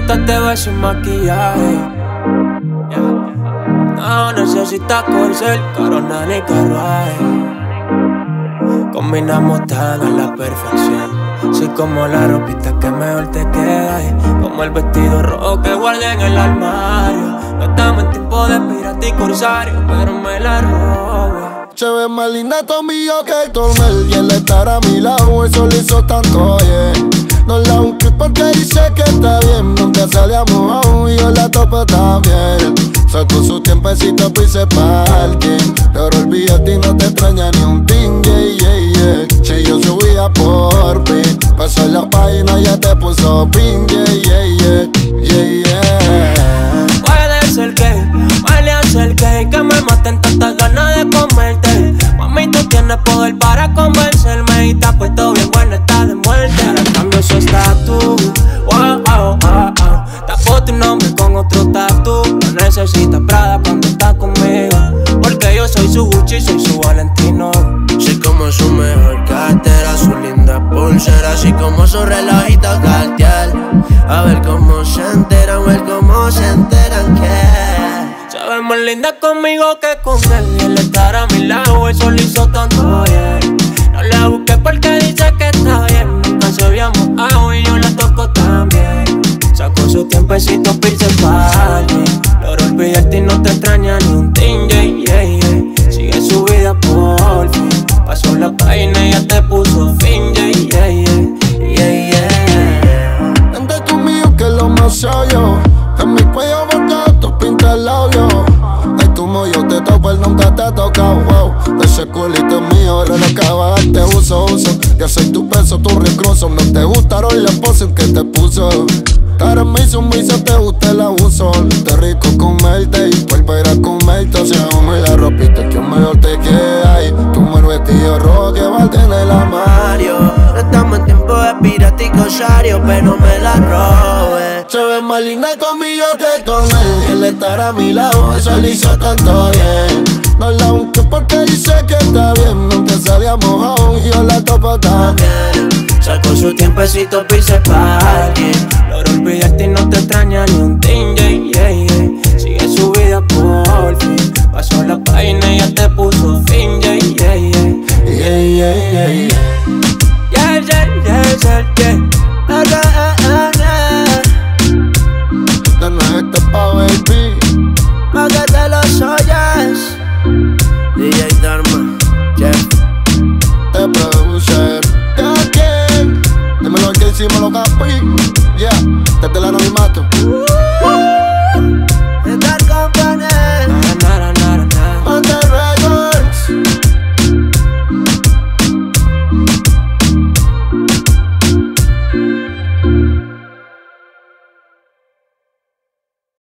te ves sin maquillaje. No necesitas corcel, corona ni carruaje. Combinamos tan a la perfección. Soy como la ropita que mejor te queda. como el vestido rojo que guardé en el armario. No estamos en tiempo de pirata y corsario, pero me la robo. Se ve más linda conmigo que con él Y él estar a mi lado, eso le hizo tanto bien No la dice que está bien Nunca salíamos aún y yo la topo también Sacó su tiempecito, pise parking Pero olvídate y no te extraña ni un ting, yeah, yeah, yeah. Si yo subía por ti Pasó la página ya te puso ping, yeah, yeah, yeah, yeah. Puede ser que, puede ser que Que me maten tantas ganas de comerte Mami, tú tienes poder para convencerme Y te has nombre con otro tatu. No necesitas Prada cuando estás conmigo. Porque yo soy su Gucci, soy su Valentino. Soy como su mejor cartera, su linda pulsera. Así como su relojito Cartier A ver cómo se enteran, a ver cómo se enteran que Se ve más linda conmigo que con él. Y él estar a mi lado, eso lo hizo tanto bien. No la no te extraña ni un ting, yeah, yeah, Sigue su vida por fin. Pasó la página y ya te puso fin, yeah, yeah, yeah, yeah. Vente conmigo que lo más yo En mi cuello boca pinta el labio. Ay, como yo te topo, él nunca te ha tocado, wow Ese culito mío, ahora lo acaba te uso, uso. Ya soy tu peso, tu recluso No te gustaron la pose que te puso Cara me hizo te gusta el abuso. Te rico comerte y volver a comerte. O sea, me la ropita que mejor te queda Y tú me el vestido rojo que va a tener el armario. No estamos en tiempo de pirata y cosario Pero me la robe. Se ve más linda conmigo que con él. Él estar a mi lado, eso le hizo tanto bien. No la busqué porque dice que está bien. Nunca salíamos aún y yo la topo también. Sacó su tiempecito, pise parking Logro olvidarte y no te extraña ni un ting, yeah, yeah, Sigue su vida por fin. Pasó la página y ya te puso fin, yeah, yeah, yeah. Yeah, yeah, yeah, yeah. Yeah, yeah, yeah, yeah, yeah. Ah, ah, ah, ah. De nuevo pa' baby. Pa' que te lo oyes DJ Dharma, Jeff Te produce Dímelo que hicimos los capi, yeah, desde el anonimato.